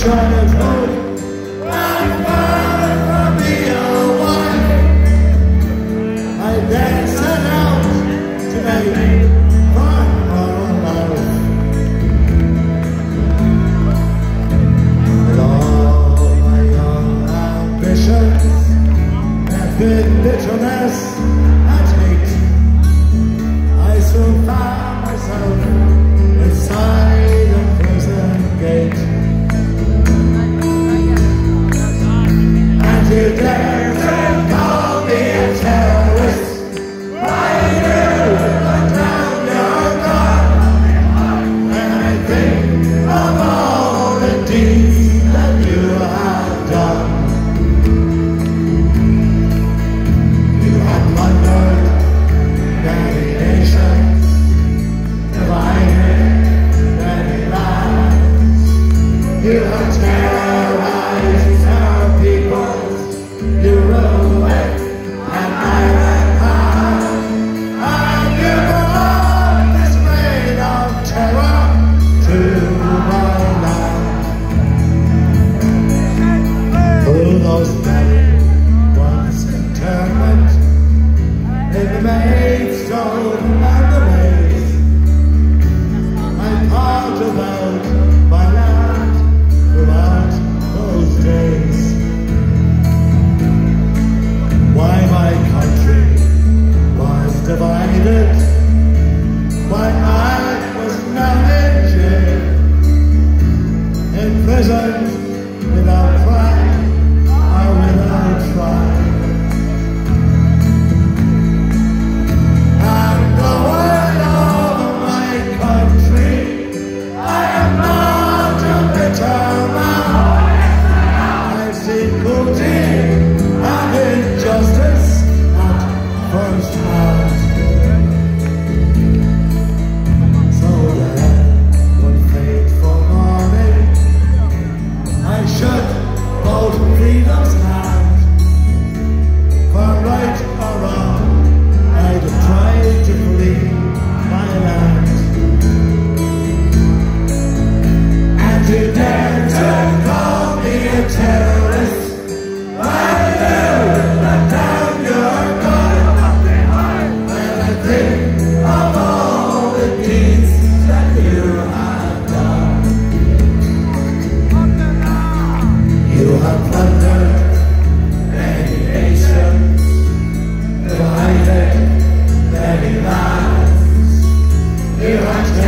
try to hold and the maidstone and the waves. I about my land those days. Why my country was divided, why I was now in jail, without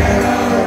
Get out.